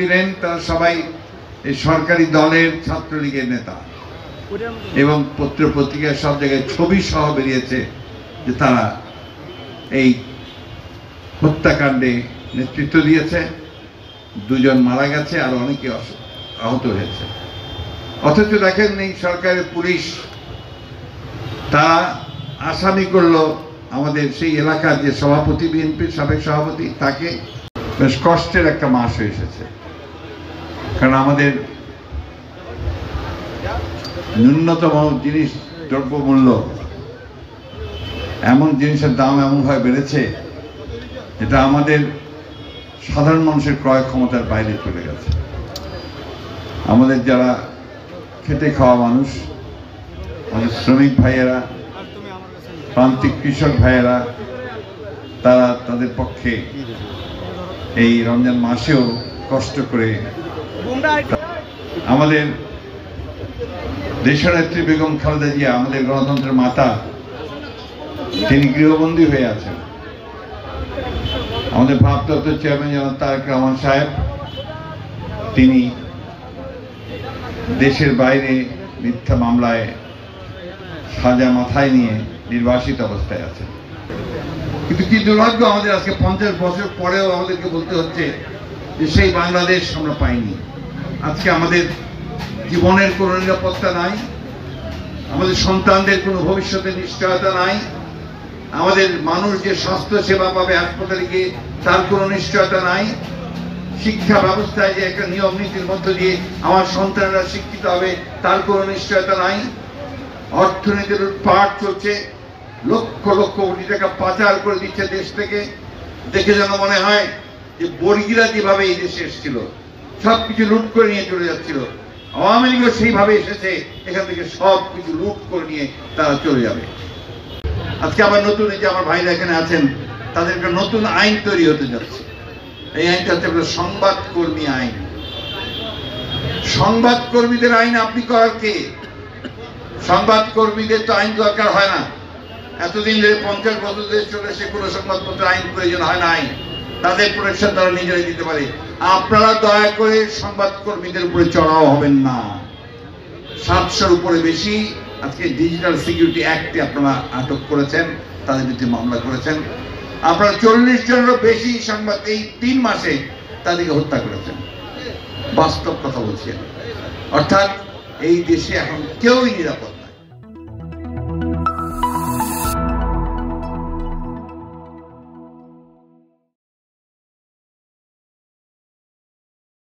দিলেন তারা সবাই সরকারি দলের ছাত্রলীগের নেতা। এবং পত্র পত্রিকায় সব জায়গায় ছবি সহ বেরিয়েছে যে তারা এই হত্যাকাণ্ডে নেতৃত্ব দিয়েছে। দুজন মারা গেছে, আর অনেকে আহত হয়েছে। অথচ দেখেন এই সরকারের পুলিশ, তারা আসামি করল আমাদের সেই এলাকার যে সভাপতি, বিএনপির সাবেক সভাপতি, তাকে বেশ কষ্টের একটা মাস হয়ে এসেছে। কারণ আমাদের ন্যূনতম জিনিস দ্রব্যমূল্য এমন জিনিসের দাম এমনভাবে বেড়েছে যেটা আমাদের সাধারণ মানুষের ক্রয় ক্ষমতার বাইরে চলে গেছে। আমাদের যারা খেটে খাওয়া মানুষ, আমাদের শ্রমিক ভাইয়েরা, প্রান্তিক কৃষক ভাইয়েরা, তারা তাদের পক্ষে এই রমজান মাসেও কষ্ট করে আমাদের দেশনেত্রী বেগম খালেদা জিয়া, আমাদের গণতন্ত্রের মাতা, তিনি গৃহবন্দী হয়ে আছেন। আমাদের ভারপ্রাপ্ত চেয়ারম্যান জনাব তারেক রহমান সাহেব, তিনি দেশের বাইরে মিথ্যা মামলায় সাজা মাথায় নিয়ে নির্বাসিত অবস্থায় আছেন। কিন্তু কি দুর্ভাগ্য আমাদের আজকে পঞ্চাশ বছর পরেও আমাদেরকে বলতে হচ্ছে যে সেই বাংলাদেশ আমরা পাইনি। আজকে আমাদের জীবনের কোনো নিরাপত্তা নাই, আমাদের সন্তানদের কোনো ভবিষ্যতের নিশ্চয়তা নাই, আমাদের মানুষ যে স্বাস্থ্য সেবা পাবে হাসপাতালে গিয়ে তার কোনো নিশ্চয়তা নাই, শিক্ষা ব্যবস্থায় যে একটা নিয়ম নীতির মধ্য দিয়ে আমার সন্তানরা শিক্ষিত হবে, তার কোনো নিশ্চয়তা নাই। অর্থনীতির পাট চলছে, লক্ষ লক্ষ কোটি টাকা পাচার করে দিচ্ছে দেশ থেকে। দেখে যেন মনে হয় যে বর্গীরা যেভাবে এই দেশে এসেছিল। সব কিছু লুট করে নিয়ে চলে যাচ্ছিল। আওয়ামী লীগও সেইভাবে এসেছে, এখান থেকে সব কিছু লুট করে নিয়ে তারা চলে যাবে। আজকে আবার নতুন এই যে আমার ভাইরা এখানে আছেন, তাদের একটা নতুন আইন তৈরি হতে যাচ্ছে। এই আইনটা হচ্ছে আপনার সংবাদ কর্মী আইন। সংবাদ কর্মীদের আইন আপনি করার কে? সংবাদ কর্মীদের তো আইন দরকার হয় না। এতদিন ধরে পঞ্চাশ বছর ধরে চলে সে কোনো সংবাদপত্র আইন প্রয়োজন হয় না আইন। তাদের প্রোটেকশন তারা নিজেরাই দিতে পারে। আপনারা দয়া করে সংবাদ কর্মীদের উপরে চড়াও হবেন না। সাতশোর উপরে বেশি আজকে ডিজিটাল সিকিউরিটি অ্যাক্টে আপনারা আটক করেছেন, তাদের বিরুদ্ধে মামলা করেছেন। আপনারা চল্লিশ জনেরও বেশি সংবাদ এই তিন মাসে তাদেরকে হত্যা করেছেন। বাস্তব কথা বলছি অর্থাৎ এই দেশে এখন কেউই নিরাপদ